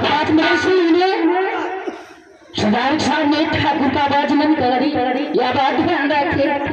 बात नहीं सुनने सदार साहब ने ठाकुर का आवाज़ मन करी या बात ध्यान रखे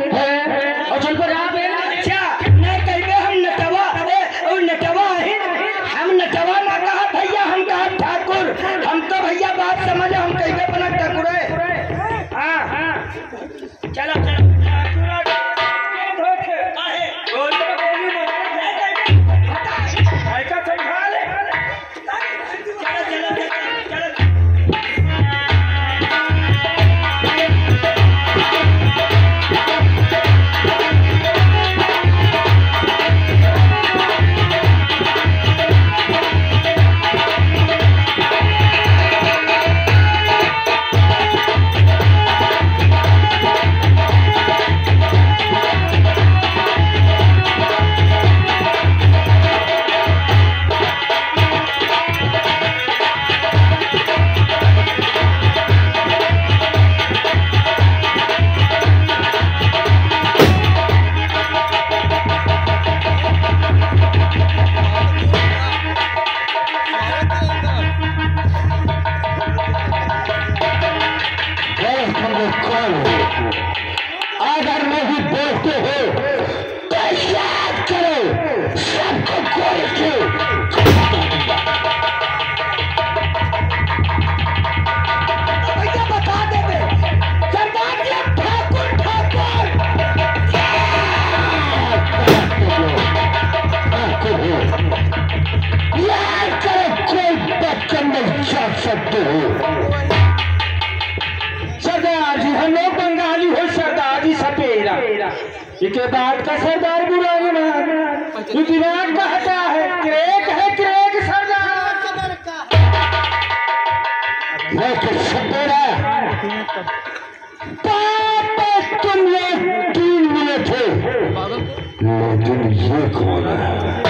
दिन ये कौन है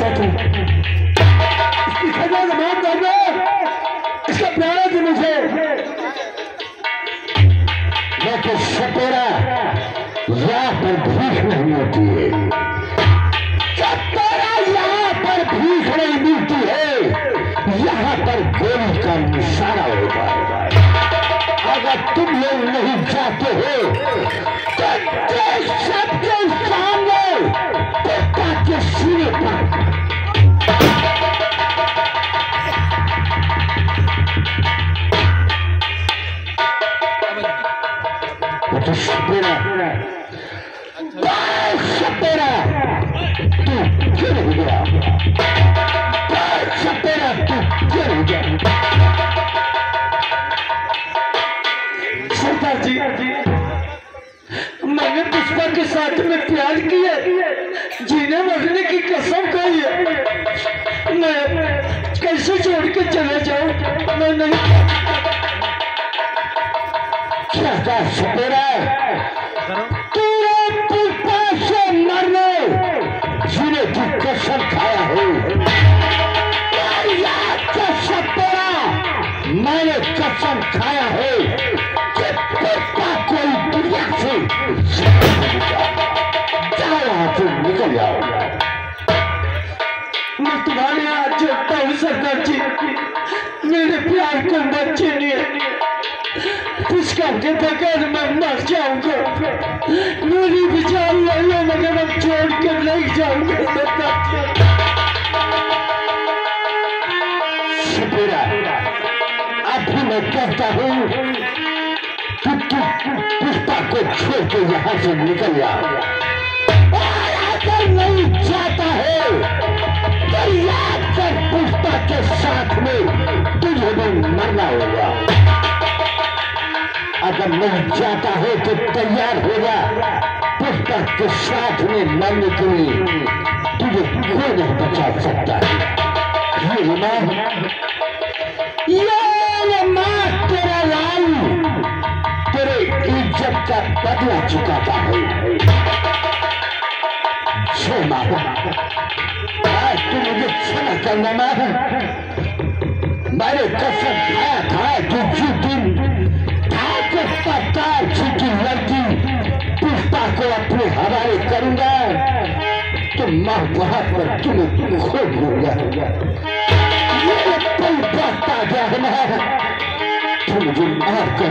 बच्चा इसकी खजा जबान करना इसका प्यारा जी मुझे। लेकिन सपेरा, यहाँ पर भीख नहीं होती है। सपेरा यहाँ पर भीख नहीं मिलती है। यहाँ पर गोली का निशाना होता है अगर तुम लोग नहीं चाहते हो तो सबके सामने मैंने पुष्पा के साथ में प्यार किया जीने मरने की कसम खाई है। मैं कैसे छोड़ के चले जाऊँ? मैं नहीं क्या सपेरा तू पुष्पा से मरने। जीने की कसम बगैर मैं मर जाऊँगा। मेरी विचार लाइया मगर अब छोड़ कर नहीं जाऊँगा। मैं कहता हूँ कि तू तो पुष्पा को छोड़ के यहाँ से निकल जा। तो नहीं जाता है। तो याद कर पुष्पा के साथ में तुझे भी मरना होगा। अगर नहीं जाता है तो तैयार हो जा। पुस्तक के साथ में मरने के लिए तुझे कोई नहीं बचा सकता? ये माँ। ये माँ, तेरा लाल। तेरे इज़्ज़त का बदला चुकाता है। छह माँ। आज तू मुझे क्षमा करना माँ। मैंने कसम खाया था कि जिस दिन प्रताप जी लड़की पुष्पा को अपने हवाले करूँगा तो मैं वहाँ पर तुम्हें खो दूँगा। मेरे पल आ है तुम मुझे माफ़ कर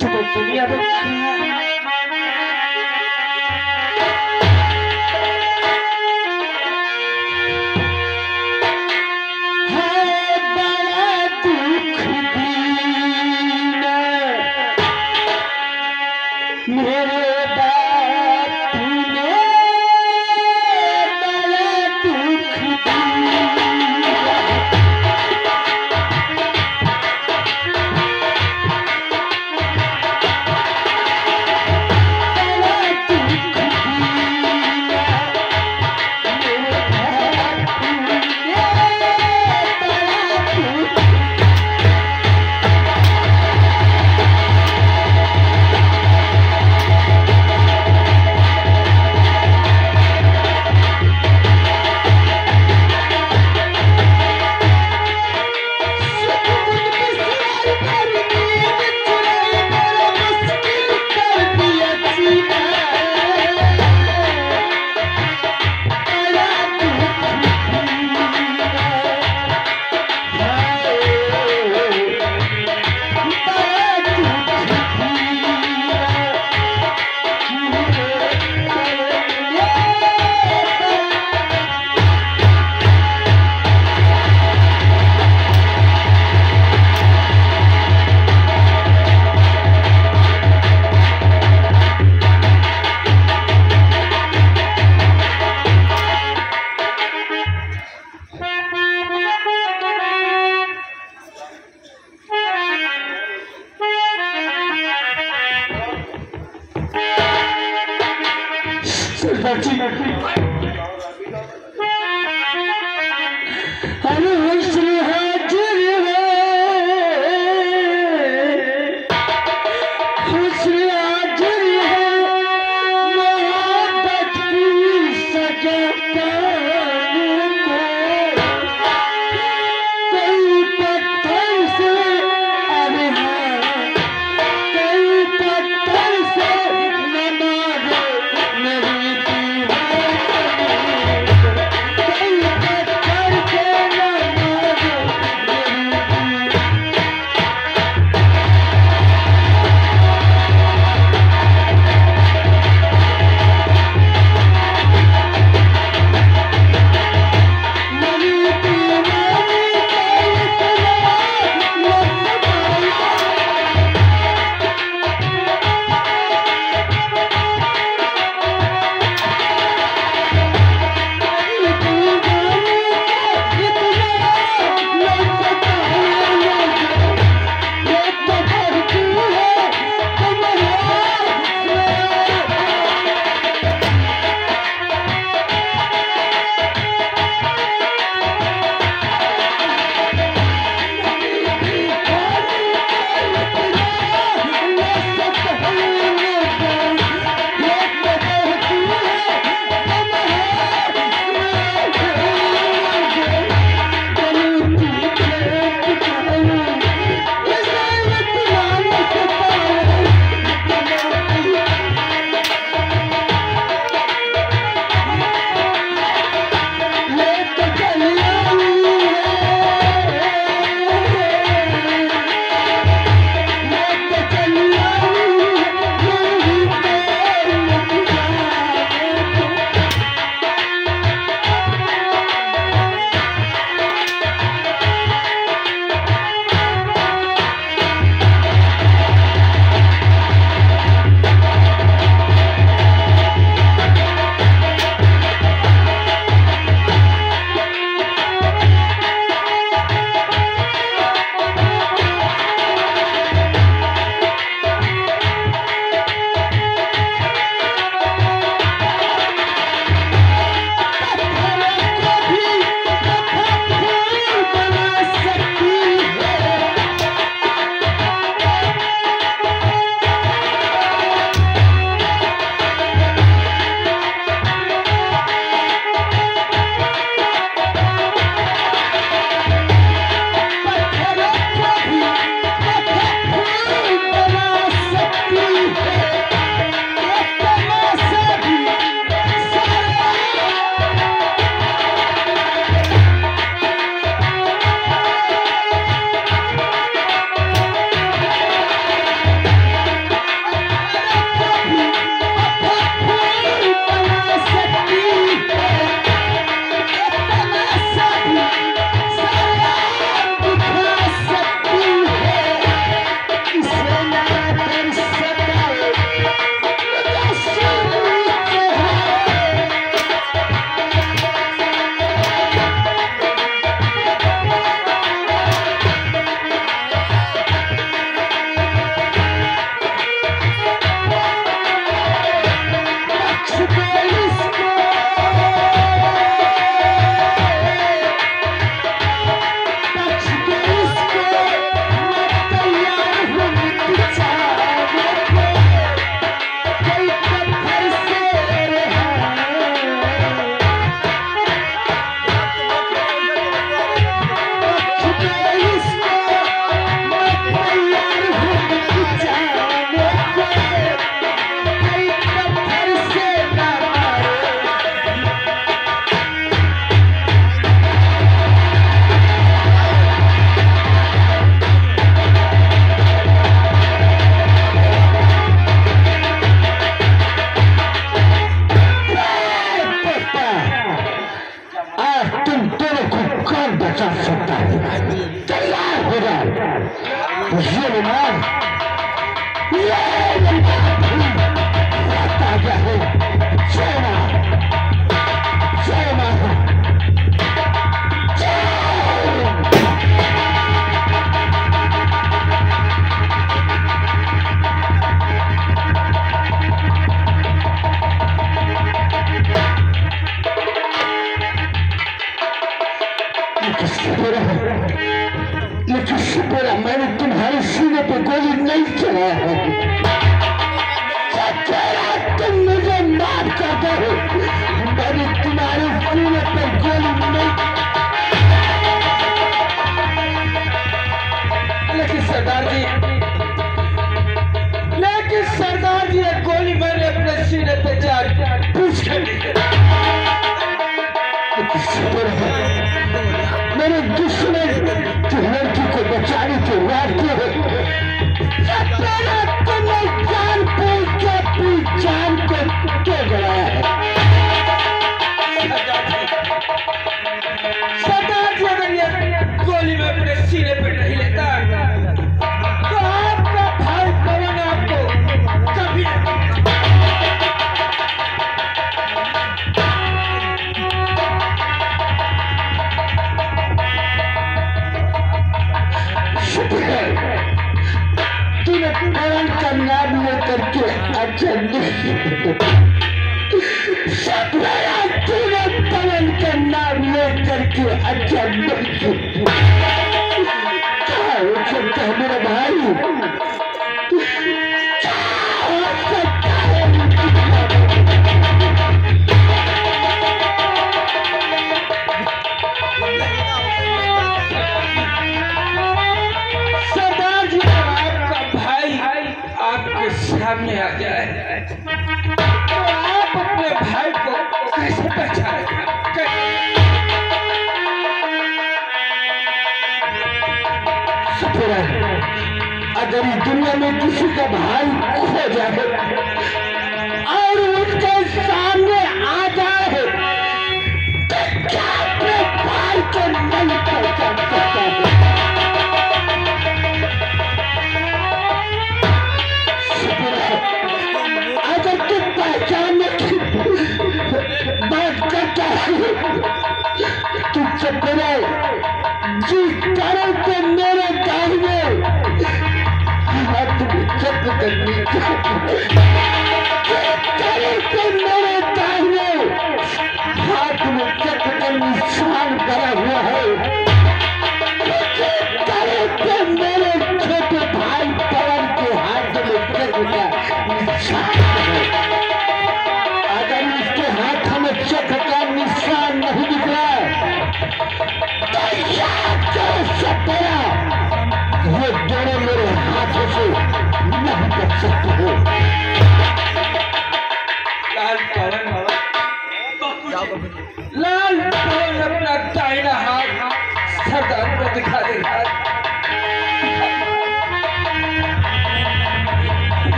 कमर अगर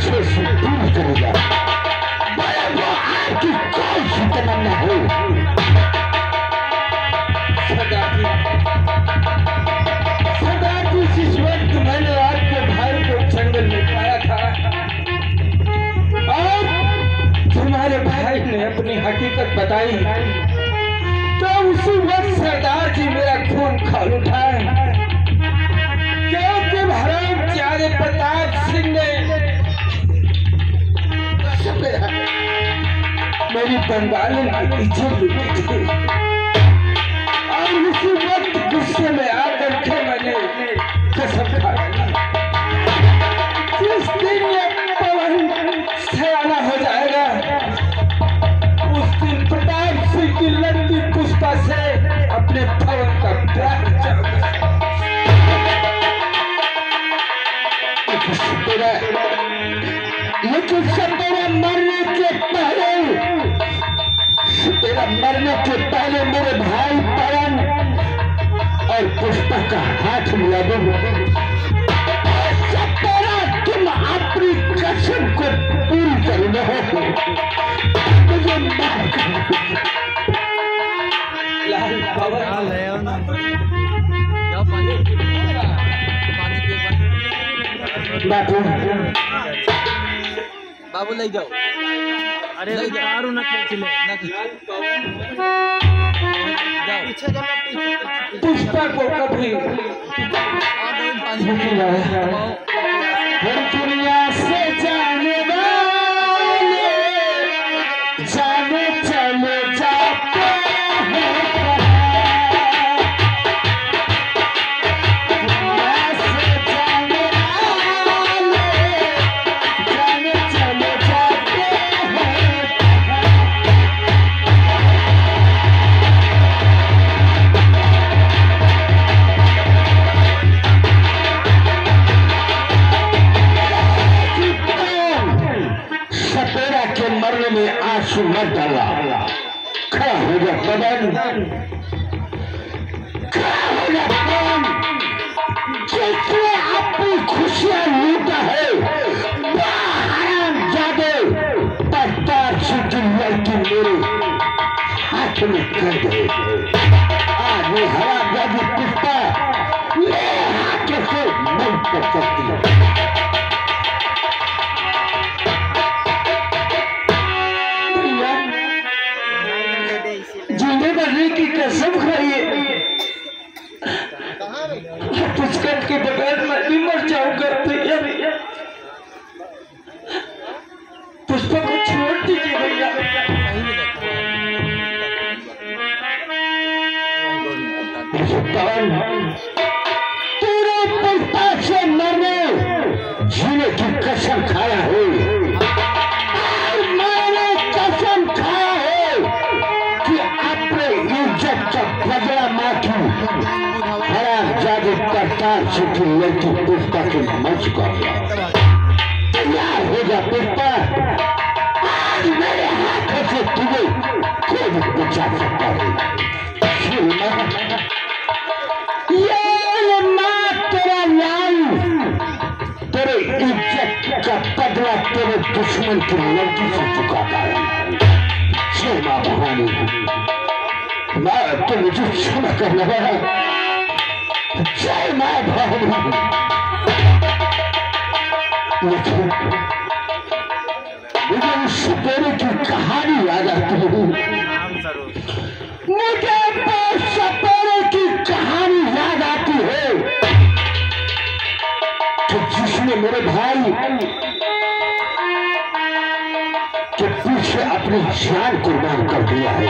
छह से पूरी करेगा है वक्त मैंने आपके भाई को जंगल में पाया था और तुम्हारे भाई ने अपनी हकीकत बताई तो उसी वक्त सरदार जी, मेरा खून खोल उठाए मेरी बंगाली की का हाथ मिला दो तुम अपनी कसम को पूरी करना हो। मुझे माफ़ कर दो। लाल बाबू। लई जाओ अरे न खींच ले जाओ पीछे जाओ पीछे पुष्पा को कभी झुकी रहे हर दुनिया से पवन जिसने अपनी खुशियाँ लूटा है जादे लड़की मेरे हाथ में कर दे हराम जादू करतार से की लड़की पुष्पा के मंच कर तैयार हो जा पुष्पा आज मेरे हाथों से तुम्हें खुद बचा सकता है तेरा इज़्ज़त का बदला तेरे दुश्मन की लड़की से चुकाता है जय भवानी मैं तो मुझे क्षमा करने वाला जय माँ भगवान। मुझे उस सपेरे की कहानी याद आती है। मुझे सपेरे की कहानी याद आती है। कि जिसने मेरे भाई के पीछे अपनी जान कुर्बान कर दिया है।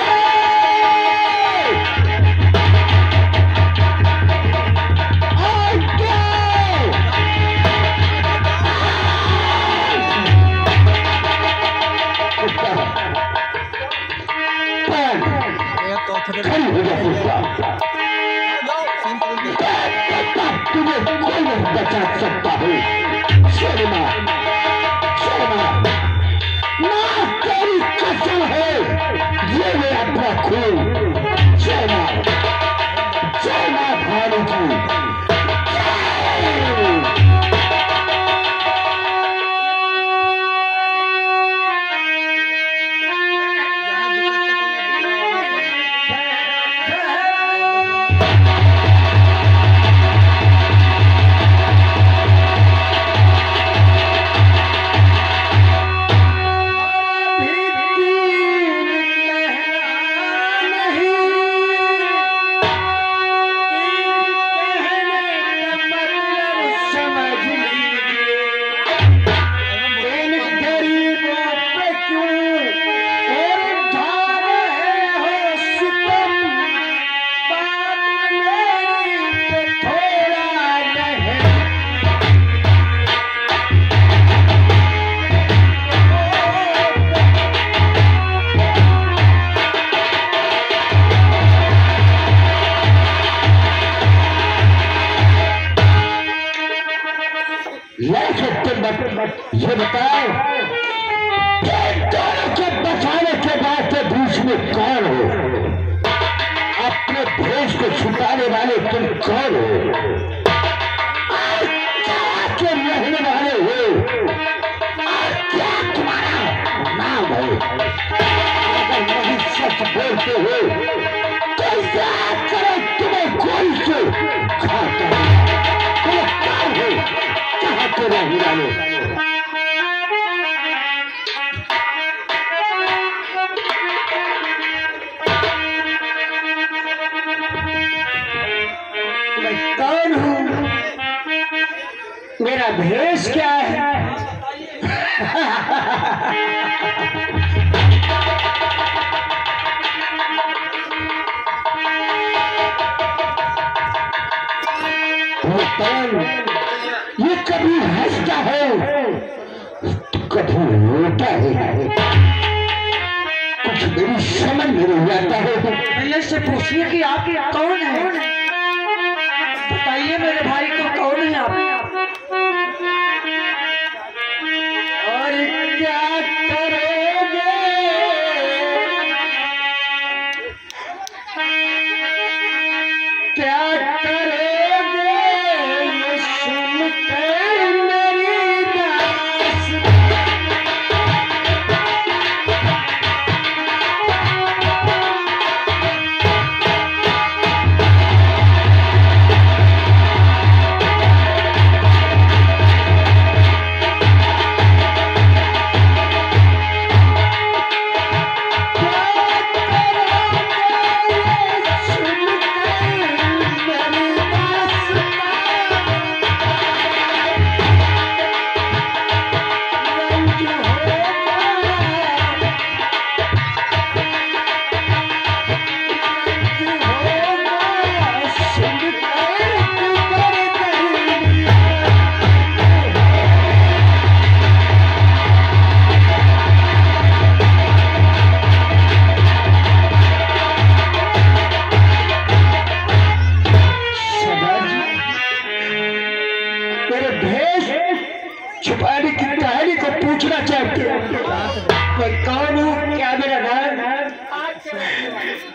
तुम्हें बचा सकता है Thank you. ಟ್ಯಾಕ್ಟರ್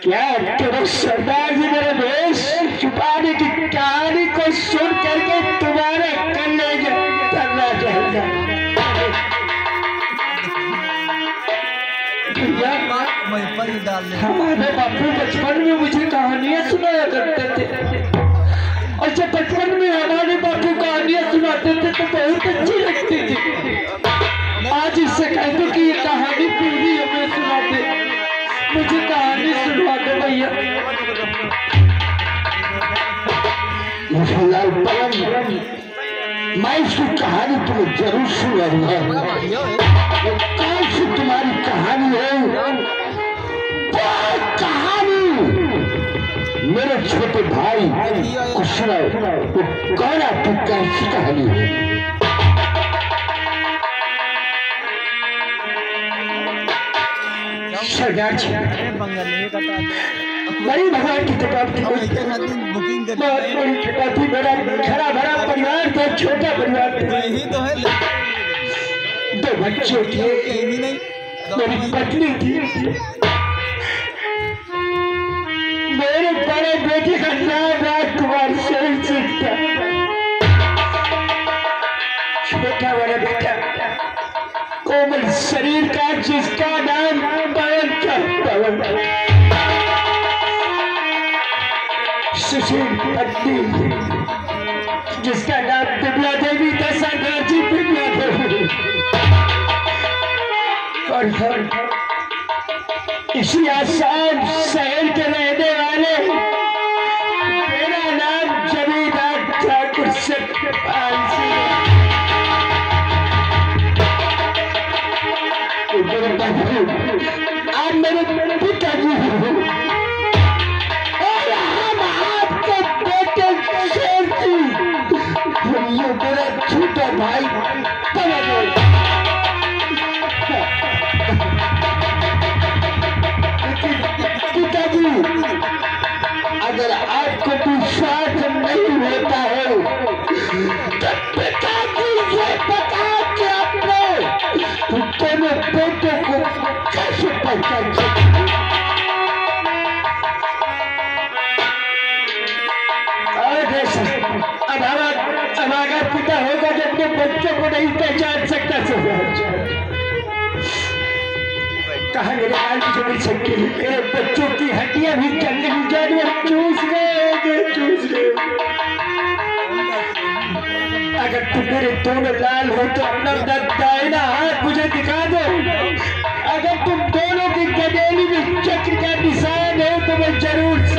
क्या तेरे सरदार जी मेरे देश छुपाने की कहानी को सुन करके तुम्हारा करना करना चाहेगा हमारे बापू बचपन में मुझे कहानियाँ सुनाया करते थे। और जब बचपन में हमारे बापू कहानियाँ सुनाते थे तो बहुत अच्छी लगती थी। आज इससे कहते कि ये कहानी पूरी हमें सुनाते। मुझे कहानी सुनो मैं इसकी कहानी तुम्हें ज़रूर सुनाऊँगा बढ़िया है कौन सी तुम्हारी कहानी है कहानी मेरे छोटे भाई को सुनाओ वो कौन आपकी कैसी कहानी है का बड़ी भगवान की भरा परिवार था छोटा परिवार यही तो है। दो बच्चे थे। मेरी पत्नी थी। मेरे बड़े बेटे का नाम राजकुमार सिंह था छोटा वाला बेटा। कोमल शरीर का जिसका और हम इसी आसाम शहर के रहने वाले। मेरा नाम जमींदार ठाकुर सिंह आप मेरे पिताजी हैं। हम आपके बेटे शेर छोटा भाई पवन बच्चों को नहीं पहचान सकता की सकती बच्चों की हड्डियाँ भी चूस गए चूस गए अगर तुम मेरे दोनों लाल हो तो अपना दा- दाहिना हाथ मुझे दिखा दो। अगर तुम दोनों की गदेली में चक्र का निशान है तो मैं ज़रूर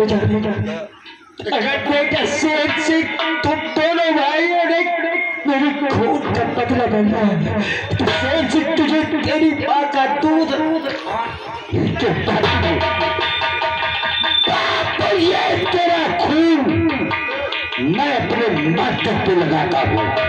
अगर बेटा से तुम दोनों ने मेरी खून का बदला बनना है। तो से तुझे तेरी माँ का दूध। तो ये तेरा खून। मैं अपने माथे पे लगाता हूँ।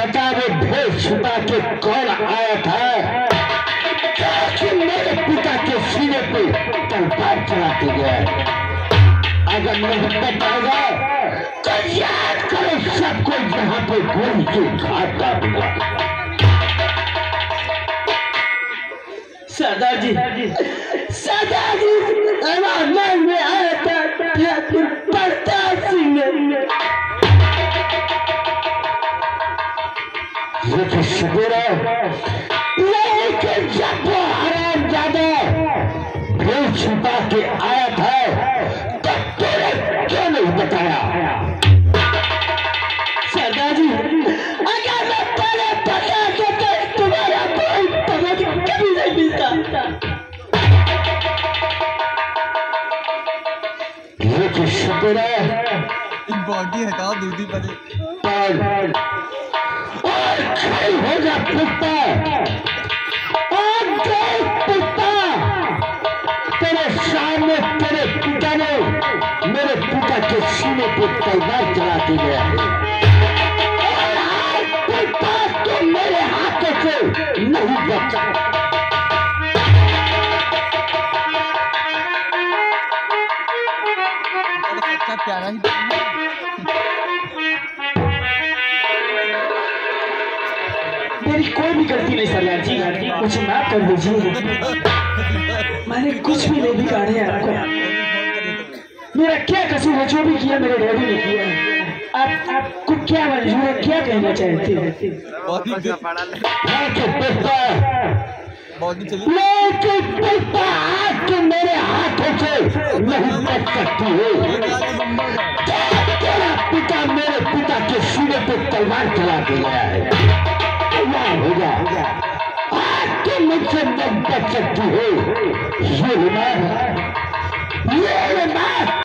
बता वो भेद छुपा के कौन आया था? कि मेरे पिता के सीने पे तलवार चलाते गया। अगर नहीं बताएगा तो याद करो सबको यहाँ पे घूम के घाट डालूँगा सरदार जी सरदार जी मन में आया था ठाकुर प्रताप ने लेकिन सवेरा लेकिन जब वो ज़्यादा फिर छुपा के आया देख पुष्पा तेरे सामने तेरे पिता ने मेरे पिता के सीने पे तलवार चलाती गया है। मुझे माफ़ कर दीजिए। मैंने कुछ भी नहीं बिगाड़े हैं आपको। मेरा क्या कसूर है? जो भी किया मेरे डैडी ने किया। है। आप आपको क्या मंजूर है? क्या कहना चाहते हैं? तो मेरे हाथों से नहीं बच सकती है। तेरा पिता मेरे पिता के सीने पे तलवार चला के गया है। हो जा तो मुझसे न बच सकती हो। ये मैं ये हिमायत